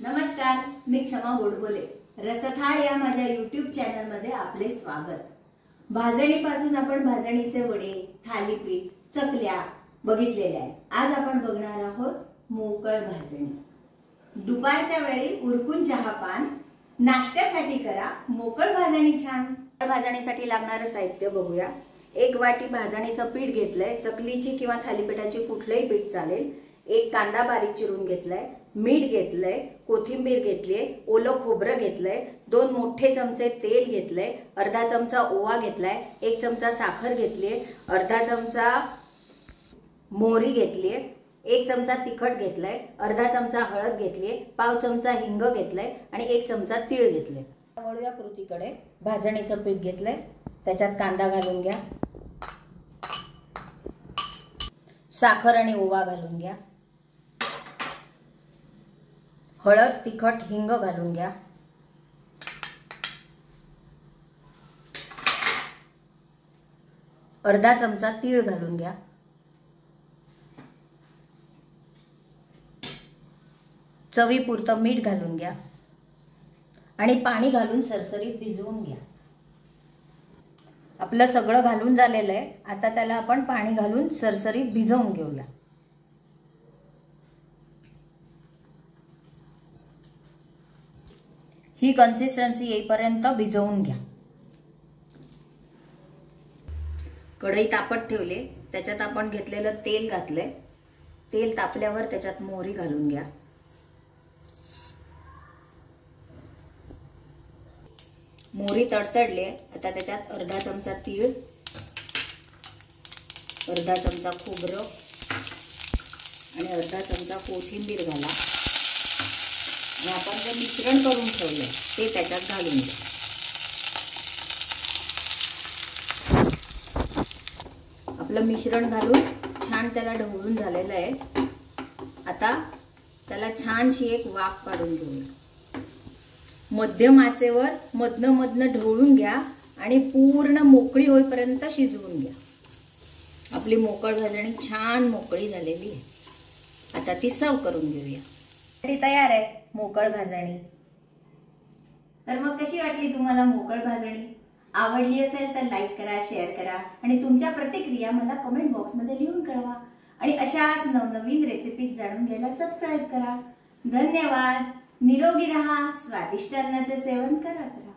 नमस्कार मी क्षमा गोडबोले. रसथाळ या माझ्या युट्यूब चॅनलमध्ये आपले स्वागत. भाजणीपासून आपण भाजणीचे वडे थालीपीठ चकल्या बघितलेल्या आहे आज आपण बघणार आहोत मोकळ भाजणी. दुपारच्या वेळी उरकून चहा पान नाश्त्यासाठी करा मोकळ भाजणी छान. भाजणीसाठी लागणारं साहित्य बघूया. एक वाटी भाजणीचं पीठ घेतलंय. चकलीची किंवा थालीपीठाची कुठलंही पीठ चालेल. एक कांदा बारीक चिरून घेतलाय मीठ घेतलंय कोथिंबीर घेतलीये ओलं खोबरं घेतलंय दोन मोठे चमचे तेल घेतलंय अर्धा चमचा ओवा घेतलाय एक चमचा साखर घेतलीये अर्धा चमचा मोहरी घेतलीये एक चमचा तिखट घेतलाय अर्धा चमचा हळद घेतलीये पाव चमचा हिंग घेतलाय आणि एक चमचा तीळ घेतले वळूया कृतीकडे. भाजणीचं पीठ घेतलंय. त्याच्यात कांदा घालून घ्या. साखर आणि ओवा घालून घ्या. हळद तिखट हिंग घालून घ्या. अर्धा चमचा तीळ घालून घ्या. चवीपुरतं मीठ घालून घ्या. आणि पाणी घालून सरसरीत भिजवून घ्या. आपलं सगळं घालून झालेलं आहे. आता त्याला आपण पाणी घालून सरसरीत भिजवून घेऊया. ही कन्सिस्टन्सी येईपर्यंत भिजवून घ्या. कढई तापत ठेवले त्याच्यात आपण घेतलेलं तेल घातलंय. तेल तापल्यावर त्याच्यात मोहरी घालून घ्या. मोहरी तडतडले आता त्याच्यात अर्धा चमचा तीळ अर्धा चमचा खोबरं आणि अर्धा चमचा कोथिंबीर घाला. आणि आपण जे मिश्रण करून ठेवलं ते त्याच्यात घालून घ्या. आपलं मिश्रण घालून छान त्याला ढवळून झालेलं आहे. आता त्याला छानशी एक वाफ काढून घेऊया. मध्यम आचेवर मधनं मधनं ढवळून घ्या आणि पूर्ण मोकळी होईपर्यंत शिजवून घ्या. आपली मोकळ भाजणी छान मोकळी झालेली आहे. आता ती सर्व करून घेऊया. तयार आहे मोकळ भाजणी. तर मग कशी वाटली तुम्हाला मोकळ भाजणी? आवडली असेल तर लाईक करा शेअर करा आणि तुमच्या प्रतिक्रिया मला कमेंट बॉक्समध्ये लिहून कळवा. आणि अशाच नवनवीन रेसिपी जाणून घ्यायला सबस्क्राईब करा. धन्यवाद. निरोगी रहा स्वादिष्ट अन्नाचे सेवन करा.